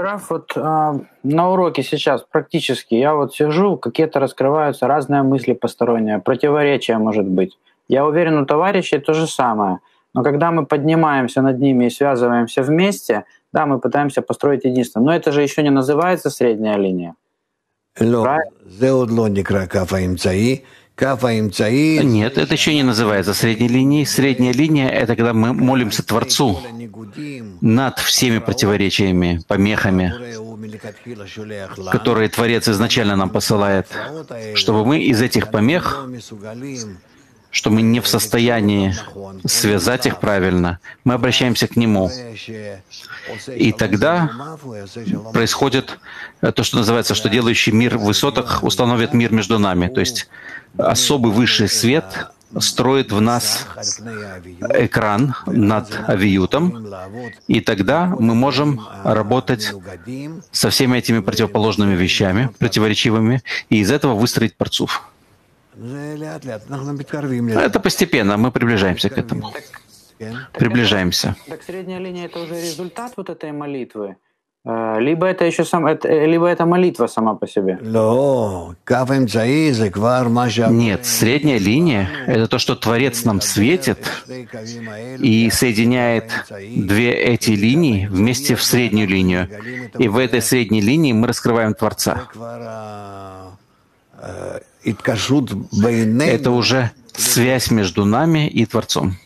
Раф, вот а, на уроке сейчас практически я вот сижу, какие-то раскрываются разные мысли посторонние, противоречия может быть. Я уверен, у товарищей то же самое. Но когда мы поднимаемся над ними и связываемся вместе, да, мы пытаемся построить единство. Но это же еще не называется средняя линия. Нет, это еще не называется средней линией. Средняя линия — это когда мы молимся Творцу над всеми противоречиями, помехами, которые Творец изначально нам посылает, чтобы мы из этих помех что мы не в состоянии связать их правильно, мы обращаемся к Нему. И тогда происходит то, что называется, что делающий мир в высотах установит мир между нами. То есть особый высший свет строит в нас экран над авиютом, и тогда мы можем работать со всеми этими противоположными вещами, противоречивыми, и из этого выстроить парцув. Это постепенно, мы приближаемся к этому. Приближаемся. Так средняя линия это уже результат вот этой молитвы. Э, либо это еще сам, это, э, либо это молитва сама по себе. Нет, средняя линия — это то, что Творец нам светит и соединяет две эти линии вместе в среднюю линию. И в этой средней линии мы раскрываем Творца. Это уже связь между нами и Творцом.